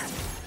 Yeah.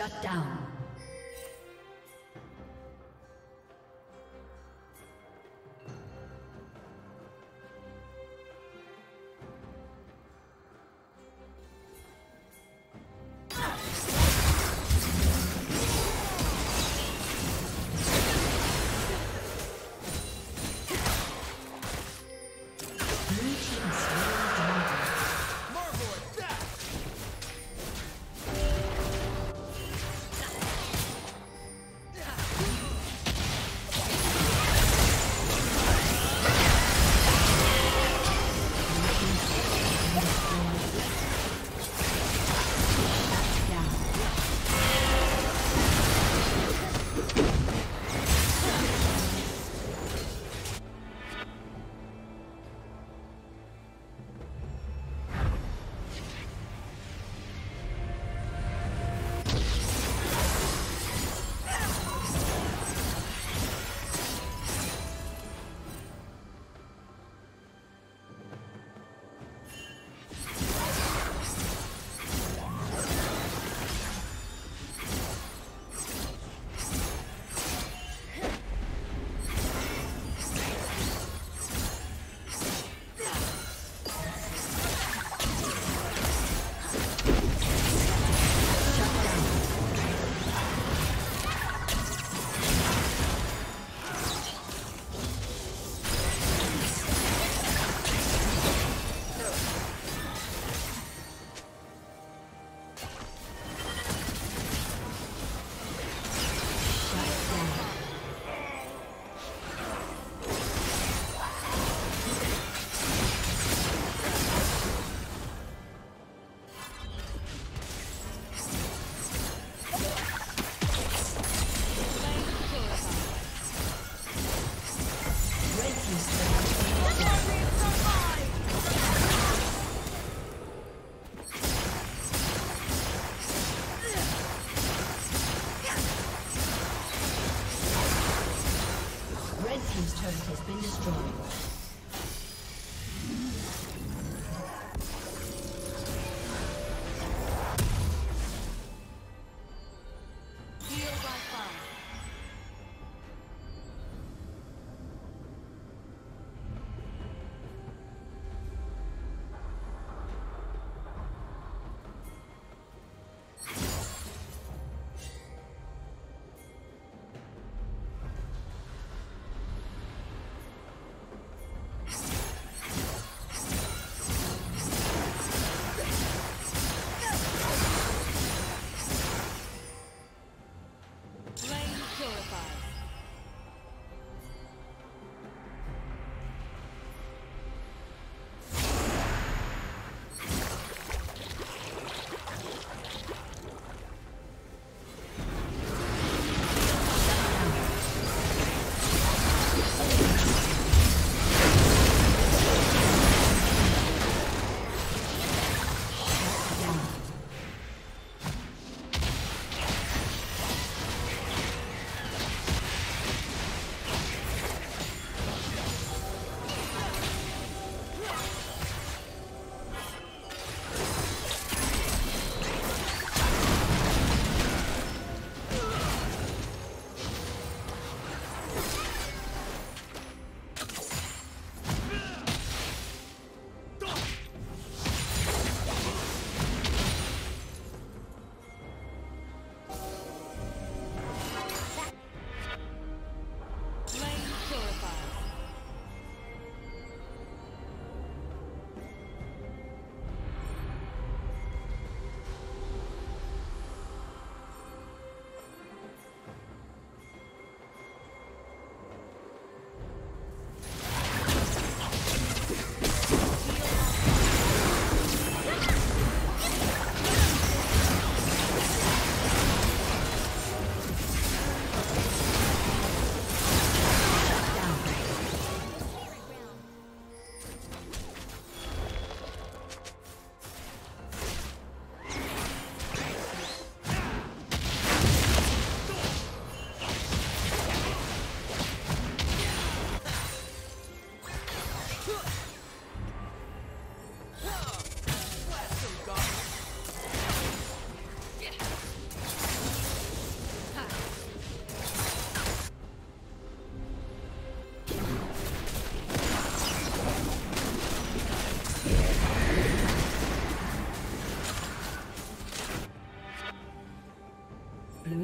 Shut down.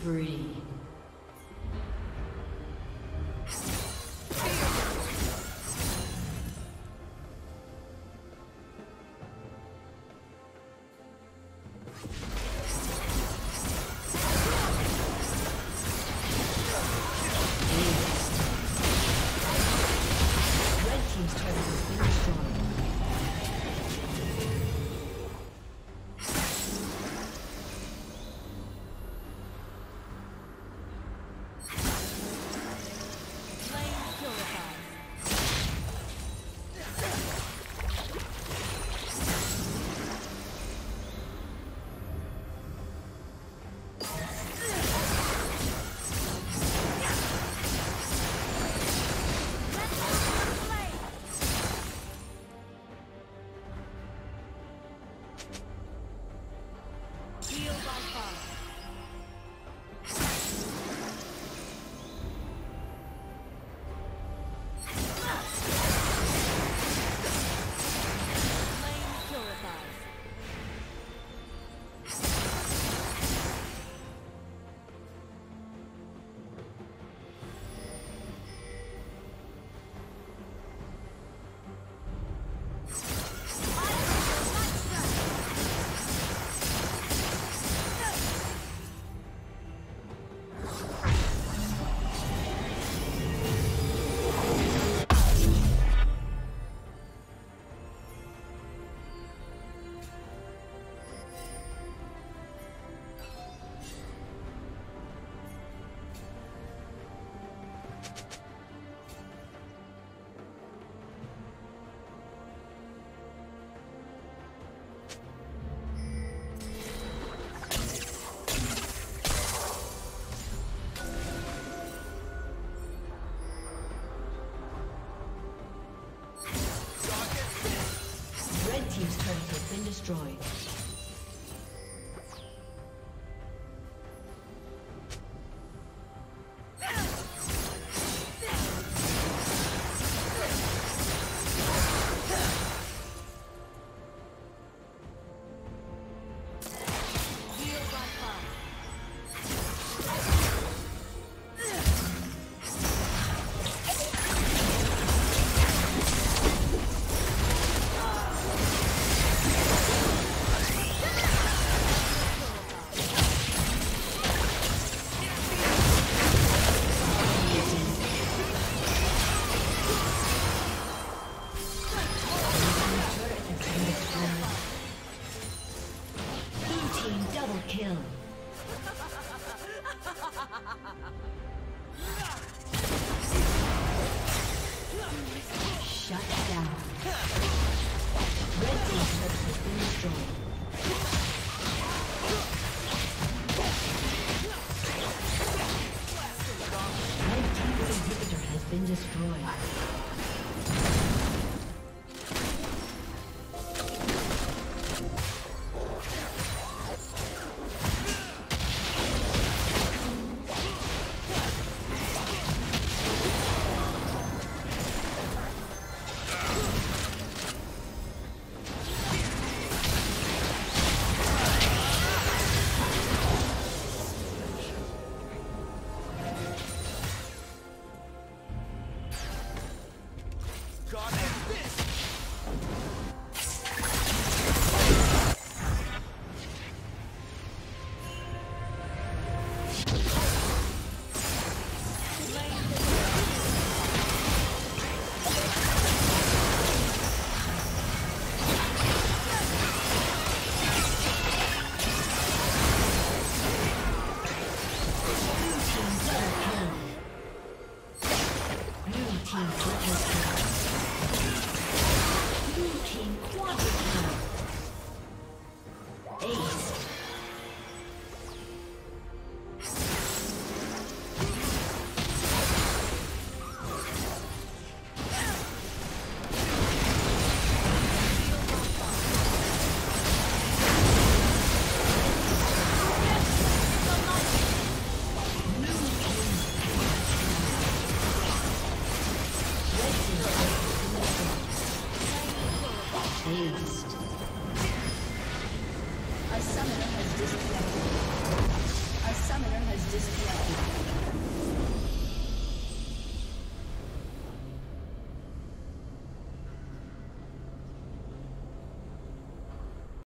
Spree.